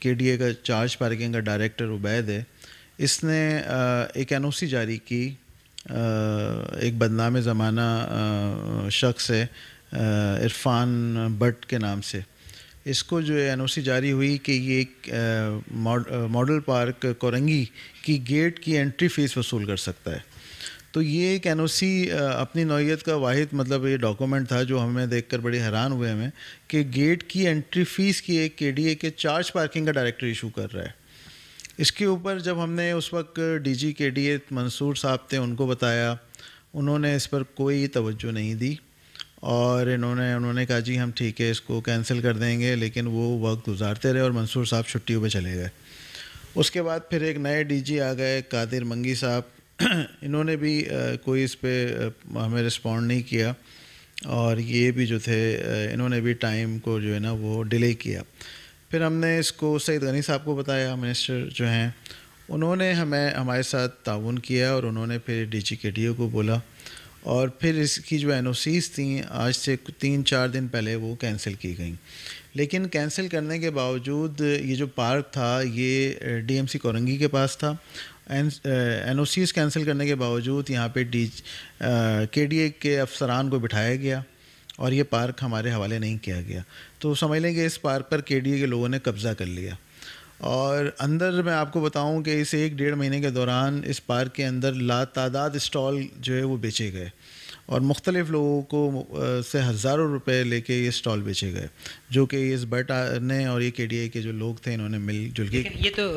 کے ڈی اے کا چارج پارکنگ کا ڈائریکٹر عبید ہے۔ اس نے ایک این او سی جاری کی۔ ایک بدنام زمانہ شخص ہے عرفان بٹ کے نام سے۔ اس کو جو این او سی جاری ہوئی کہ یہ ایک ماڈل پارک کورنگی کی گیٹ کی انٹری فیس وصول کر سکتا ہے۔ تو یہ ایک این او سی اپنی نوعیت کا واحد مطلب یہ ڈاکومنٹ تھا جو ہمیں دیکھ کر بڑی حیران ہوئے ہمیں کہ گیٹ کی انٹری فیس کی ایک کے ڈی اے کے چارج پارکنگ کا ڈائریکٹر ایشو کر رہا ہے۔ اس کے اوپر جب ہم نے اس وقت ڈی جی کے ڈی اے منصور صاحب تھے، ان کو بتایا، انہوں نے اس پر کوئی توجہ نہیں دی اور انہوں نے انہوں نے کہا جی ہم ٹھیک ہے، اس کو کینسل کر دیں گے لیکن وہ وقت گزارتے رہے اور منصور صاحب چھٹیوں پہ چلے گئے۔ اس کے بعد پھر ایک نئے ڈی جی آ گئے، قادر منگی صاحب۔ انہوں نے بھی کوئی اس پہ ہمیں رسپونڈ نہیں کیا۔ اور یہ بھی جو تھے انہوں نے بھی ٹائم کو جو ہے نا، وہ ڈیلے کیا۔ پھر ہم نے اس کو، سعید غنی صاحب کو بتایا منسٹر جو ہیں، انہوں نے ہمیں، ہمارے ساتھ تعاون کیا اور انہوں نے پھر ڈی جی کے ڈی او کو بولا۔ اور پھر اس کی جو این او سیز تھیں، آج سے تین چار دن پہلے وہ کینسل کی گئیں۔ لیکن کینسل کرنے کے باوجود یہ جو پارک تھا، یہ ڈی ایم سی کورنگی کے پاس تھا۔ این او سیز کینسل کرنے کے باوجود یہاں پہ ڈی کے ڈی اے کے افسران کو بٹھایا گیا اور یہ پارک ہمارے حوالے نہیں کیا گیا۔ تو سمجھ لیں کہ اس پارک پر کے ڈی اے کے لوگوں نے قبضہ کر لیا۔ اور اندر میں آپ کو بتاؤں کہ اس ایک ڈیڑھ مہینے کے دوران اس پارک کے اندر لا تعداد اسٹال جو ہے وہ بیچے گئے۔ اور مختلف لوگوں کو سے ہزاروں روپے لے کے یہ اسٹال بیچے گئے جو کہ اس بٹ نے اور یہ کے ڈی اے کے جو لوگ تھے انہوں نے مل جل کے یہ تو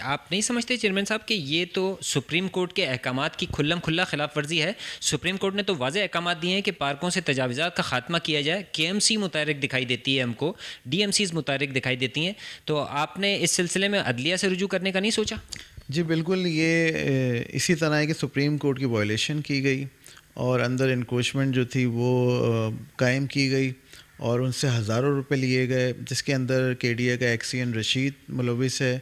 آپ نہیں سمجھتے چیئرمین صاحب کہ یہ تو سپریم کورٹ کے احکامات کی کھلم کھلا خلاف ورزی ہے؟ سپریم کورٹ نے تو واضح احکامات دیے ہیں کہ پارکوں سے تجاوزات کا خاتمہ کیا جائے کے ایم سی متحرک دکھائی دیتی ہے ہم کو ڈی ایم سیز متحرک دکھائی دیتی ہیں تو آپ نے اس سلسلے میں عدلیہ سے رجوع کرنے کا نہیں سوچا؟ جی بالکل یہ اسی طرح ہے کہ سپریم کورٹ کی وائلیشن کی گئی۔ اور اندر انکروچمنٹ جو تھی وہ قائم کی گئی اور ان سے ہزاروں روپے لیے گئے، جس کے اندر کے ڈی اے کا ایکسین رشید ملوث ہے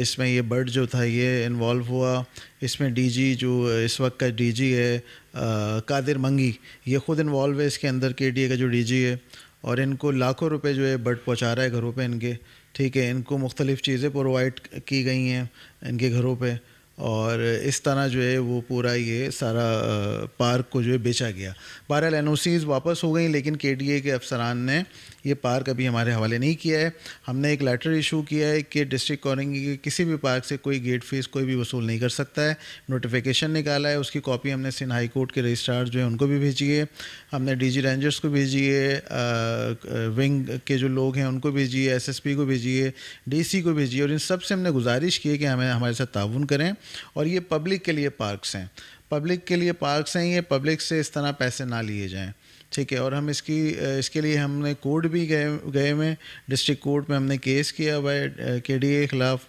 اس میں یہ برڈ جو تھا، یہ انوالو ہوا۔ اس میں ڈی جی جو اس وقت کا ڈی جی ہے قادر منگی، یہ خود انوالو ہے اس کے اندر کے ڈی اے کا جو ڈی جی ہے۔ اور ان کو لاکھوں روپے جو ہے برڈ پہنچا رہا ہے گھروں پہ ان کے۔ ٹھیک ہے، ان کو مختلف چیزیں پرووائڈ کی گئی ہیں ان کے گھروں پہ۔ اور اس طرح جو ہے وہ پورا یہ سارا پارک کو جو ہے بیچا گیا۔ بہرحال این او سیز واپس ہو گئیں، لیکن کے ڈی اے کے افسران نے یہ پارک ابھی ہمارے حوالے نہیں کیا ہے۔ ہم نے ایک لیٹر ایشو کیا ہے کہ ڈسٹرکٹ کورنگی کے کسی بھی پارک سے کوئی گیٹ فیس کوئی بھی وصول نہیں کر سکتا ہے۔ نوٹیفیکیشن نکالا ہے، اس کی کاپی ہم نے سندھ ہائی کورٹ کے رجسٹرار جو ہیں ان کو بھی بھیجی ہے۔ ہم نے ڈی جی رینجرس کو بھیجی ہے ونگ کے جو لوگ ہیں ان کو بھیجی ہے ایس ایس پی کو بھیجی ہے ڈی سی کو بھیجی ہے۔ اور ان سب سے ہم نے گزارش کی ہے کہ ہمیں، ہمارے ساتھ تعاون کریں۔ اور یہ پبلک کے لیے پارکس ہیں۔ پبلک کے لیے پارکس ہیں، یہ پبلک سے اس طرح پیسے نہ لیے جائیں۔ ٹھیک ہے، اور ہم اس کی، اس کے لیے ہم نے کورٹ بھی گئے گئے ہوئے ڈسٹرکٹ کورٹ میں ہم نے کیس کیا ہوا ہے کے ڈی اے کے خلاف۔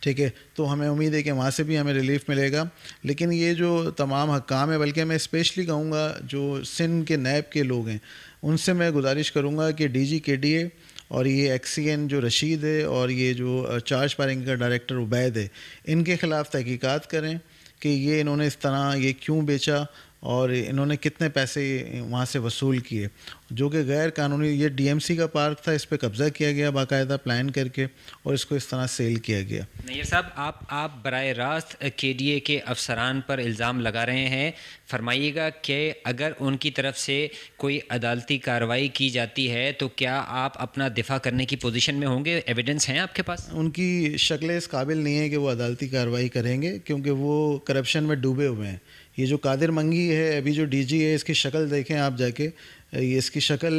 ٹھیک ہے، تو ہمیں امید ہے کہ وہاں سے بھی ہمیں ریلیف ملے گا۔ لیکن یہ جو تمام حکام ہے بلکہ میں اسپیشلی کہوں گا جو سندھ کے نیب کے لوگ ہیں، ان سے میں گزارش کروں گا کہ ڈی جی کے ڈی اے اور یہ ایکسی این جو رشید ہے اور یہ جو چارج پارنگ کا ڈائریکٹر عبید ہے، ان کے خلاف تحقیقات کریں کہ یہ انہوں نے اس طرح یہ کیوں بیچا اور انہوں نے کتنے پیسے وہاں سے وصول کیے جو کہ غیر قانونی یہ ڈی ایم سی کا پارک تھا اس پہ قبضہ کیا گیا باقاعدہ پلان کر کے اور اس کو اس طرح سیل کیا گیا۔ نیر صاحب آپ آپ براہ راست کے ڈی اے کے افسران پر الزام لگا رہے ہیں۔ فرمائیے گا کہ اگر ان کی طرف سے کوئی عدالتی کارروائی کی جاتی ہے تو کیا آپ اپنا دفاع کرنے کی پوزیشن میں ہوں گے؟ ایویڈنس ہیں آپ کے پاس؟ ان کی شکلیں اس قابل نہیں ہیں کہ وہ عدالتی کارروائی کریں گے کیونکہ وہ کرپشن میں ڈوبے ہوئے ہیں۔ یہ جو قادر منگی ہے، ابھی جو ڈی جی ہے، اس کی شکل دیکھیں آپ جا کے، یہ اس کی شکل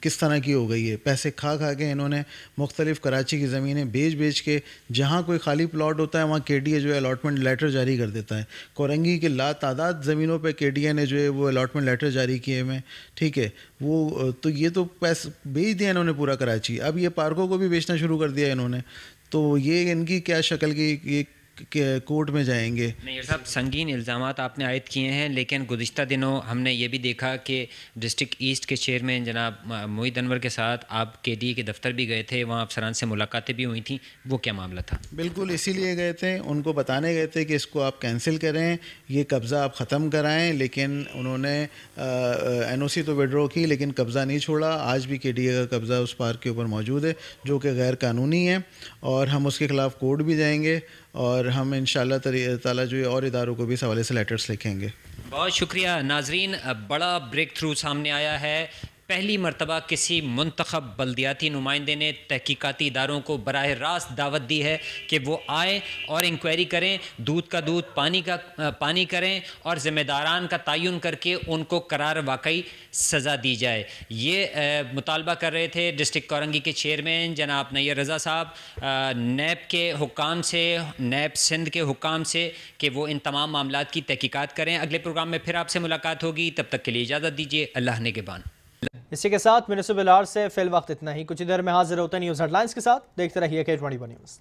کس طرح کی ہو گئی ہے؟ پیسے کھا کھا کے انہوں نے مختلف کراچی کی زمینیں بیچ بیچ کے جہاں کوئی خالی پلاٹ ہوتا ہے، وہاں کے ڈی اے جو ہے الاٹمنٹ لیٹر جاری کر دیتا ہے۔ کورنگی کے لا تعداد زمینوں پہ کے ڈی اے نے جو ہے وہ الاٹمنٹ لیٹر جاری کیے ہوئے ٹھیک ہے، وہ تو یہ تو پیسے بیچ دیا انہوں نے پورا کراچی۔ اب یہ پارکوں کو بھی بیچنا شروع کر دیا انہوں نے۔ تو یہ ان کی کیا شکل کی، یہ کورٹ میں جائیں گے۔ نہیں صاحب سنگین الزامات آپ نے عائد کیے ہیں لیکن گزشتہ دنوں ہم نے یہ بھی دیکھا کہ ڈسٹرکٹ ایسٹ کے چیئرمین جناب محیط انور کے ساتھ آپ کے ڈی کے دفتر بھی گئے تھے وہاں افسران سے ملاقاتیں بھی ہوئی تھیں۔ وہ کیا معاملہ تھا؟ بالکل اسی لیے گئے تھے ان کو بتانے گئے تھے کہ اس کو آپ کینسل کریں یہ قبضہ آپ ختم کرائیں۔ لیکن انہوں نے این او سی تو وڈرو کی لیکن قبضہ نہیں چھوڑا۔ آج بھی کے ڈی اے کا قبضہ اس پارک کے اوپر موجود ہے جو کہ غیر قانونی ہے اور ہم اس کے خلاف کورٹ بھی جائیں گے۔ اور ہم ان شاء اللہ تعالیٰ جو اور اداروں کو بھی اس حوالے سے لیٹرس لکھیں گے۔ بہت شکریہ، ناظرین بڑا بریک تھرو سامنے آیا ہے۔ پہلی مرتبہ کسی منتخب بلدیاتی نمائندے نے تحقیقاتی اداروں کو براہ راست دعوت دی ہے کہ وہ آئیں اور انکوائری کریں، دودھ کا دودھ، پانی کا پانی کریں اور ذمہ داران کا تعین کر کے ان کو قرار واقعی سزا دی جائے۔ یہ مطالبہ کر رہے تھے ڈسٹرک کورنگی کے چیئرمین جناب نیر رضا صاحب نیب کے حکام سے، نیب سندھ کے حکام سے کہ وہ ان تمام معاملات کی تحقیقات کریں۔ اگلے پروگرام میں پھر آپ سے ملاقات ہوگی۔ تب تک کے لیے اجازت دیجیے اللہ نے کے اسی کے ساتھ میرے بلار سے فی الوقت اتنا ہی۔ کچھ دیر میں حاضر ہوتے نیوز ہیڈ لائنز کے ساتھ۔ دیکھتے رہیے کہ ٹوئنٹی بنیوز